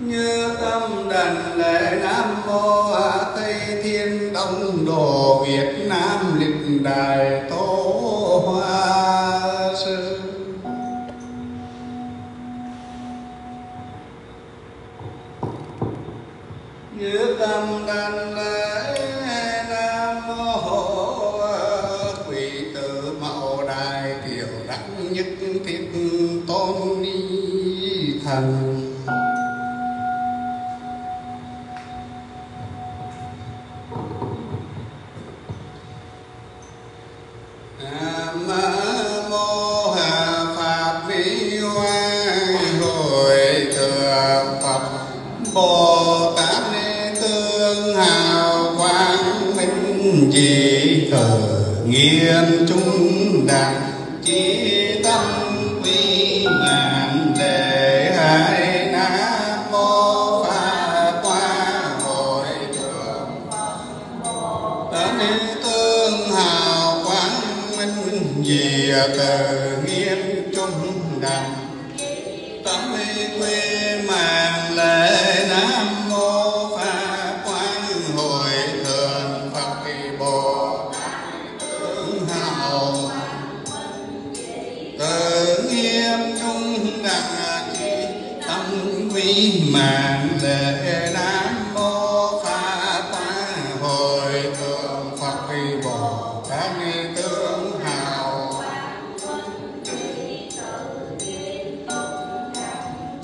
như tâm đàn lễ nam mô a tây thiên đông đồ việt nam lịch đài tô hoa sư. Như tâm đàn lễ nam mô quỷ tử mậu đài tiểu đẳng nhất thiết tôn ni thần. thờ nghiêm chúng đạt chí tâm quy ngàn lệ hai na mô pha qua hội thượng. Tấn tương hào quang minh diệt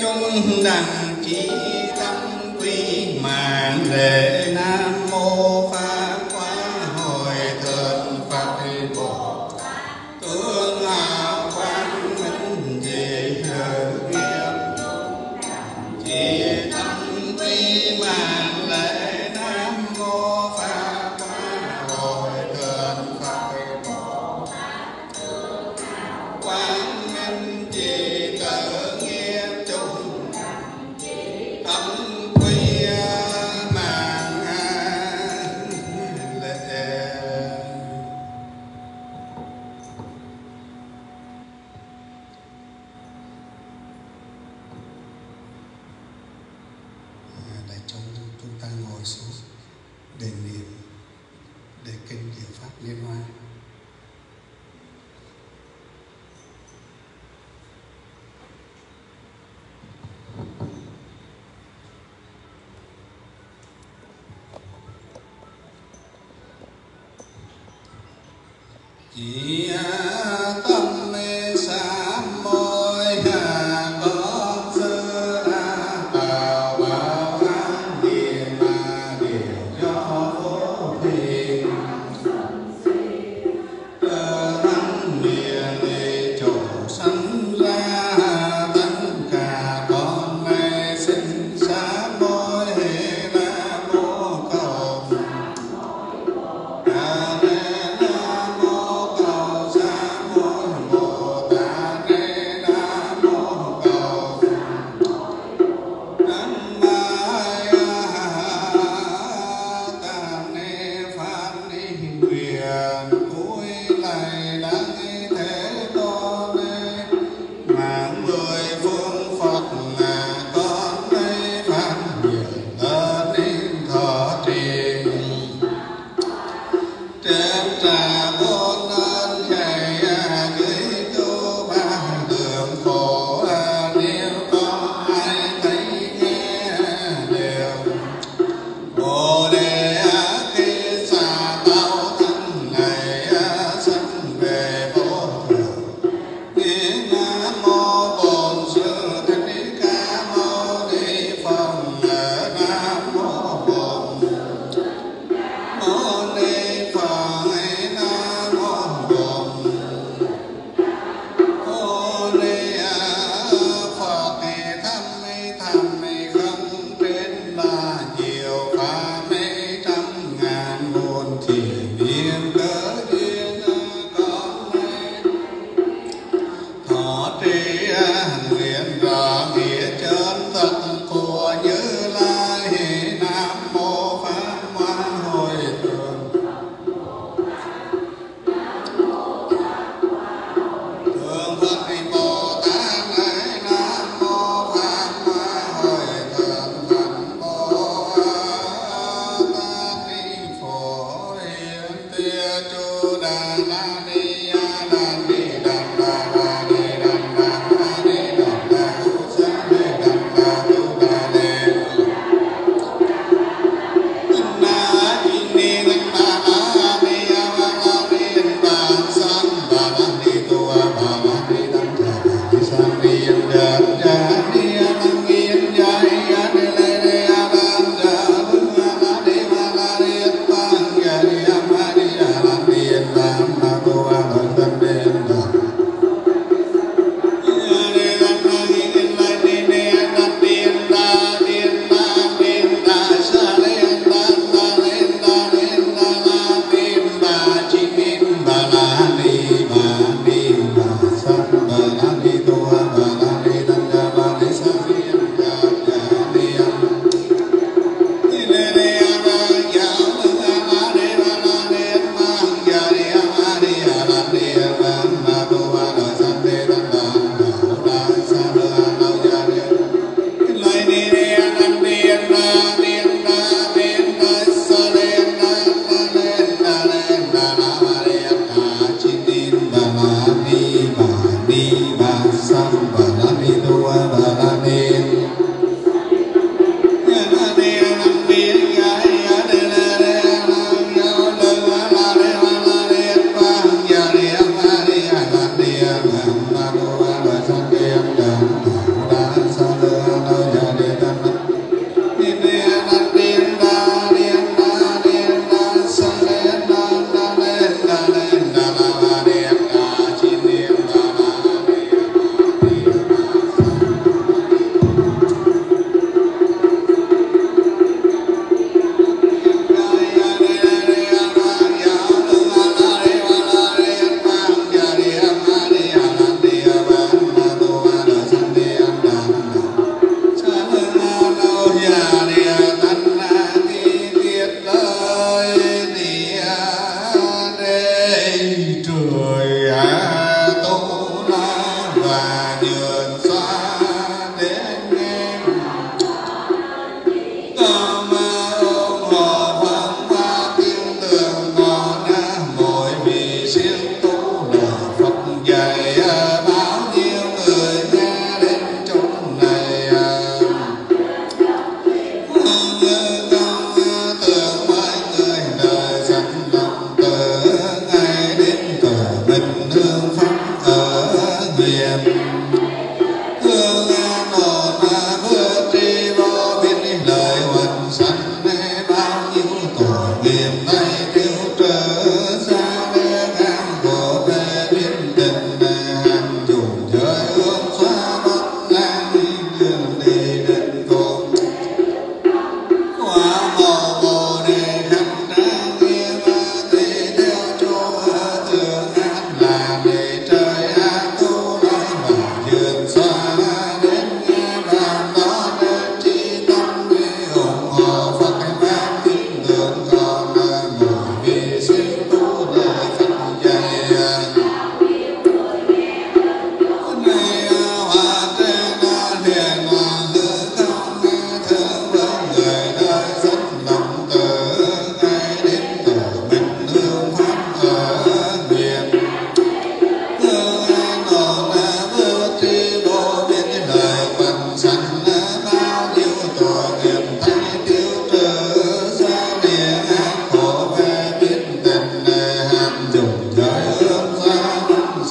chung đẳng chi tâm quy mạng lệ nam. внимание. И Allah. on you.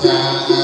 Música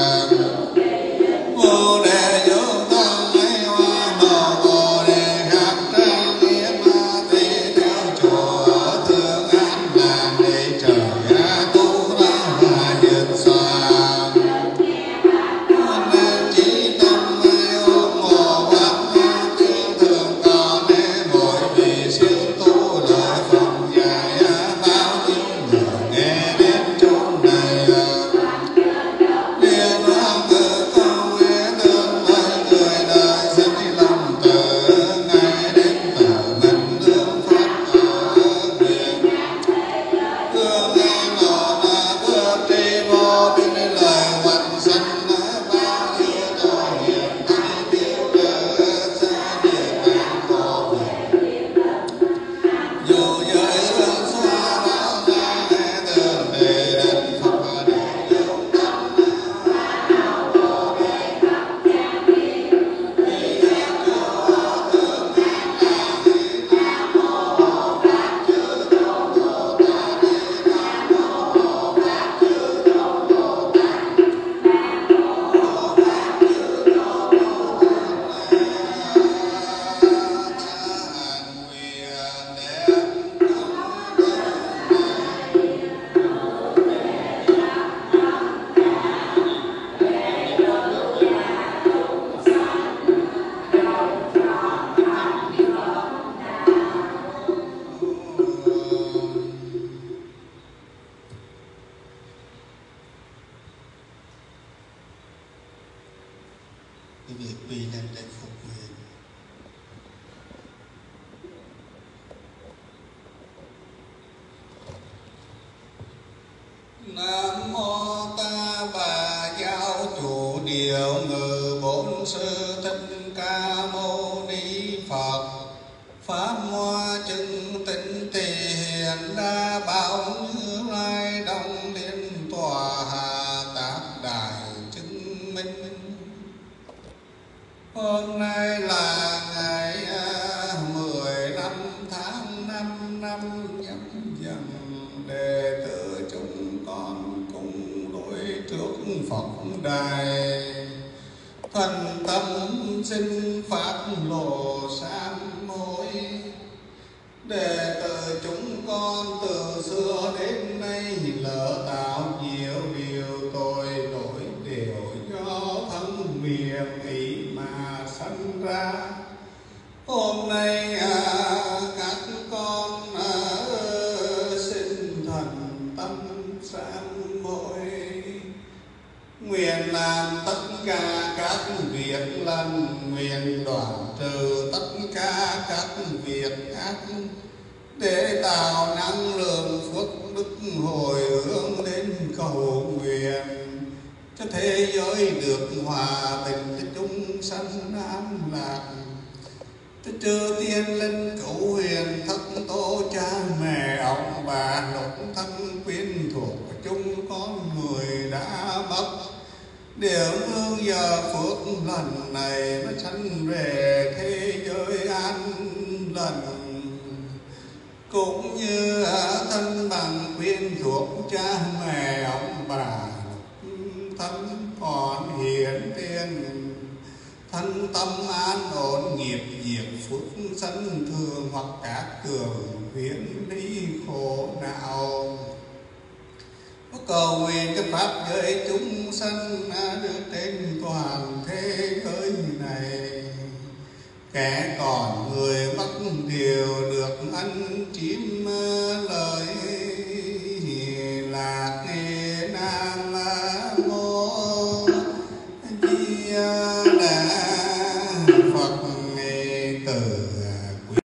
Người. nguyện đoạn trừ tất cả các việc ác, để tạo năng lượng phước đức hồi hướng đến cầu nguyện. Cho thế giới được hòa bình, cho chúng sanh an lạc. Cho chư tiên linh cửu huyền thất tổ cha mẹ, ông bà lục thân quyến thuộc chúng con người đã mất. Điều hương giờ phước lần này nó sanh về thế giới an lành. Cũng như thân bằng quyên thuộc cha mẹ ông bà thân còn hiển tiên thân tâm an ổn nghiệp diệt phước sanh thường hoặc các cường huyễn lý khổ não cầu nguyện cho pháp giới chúng sanh được trên toàn thế giới này. Kẻ còn người mất điều được ăn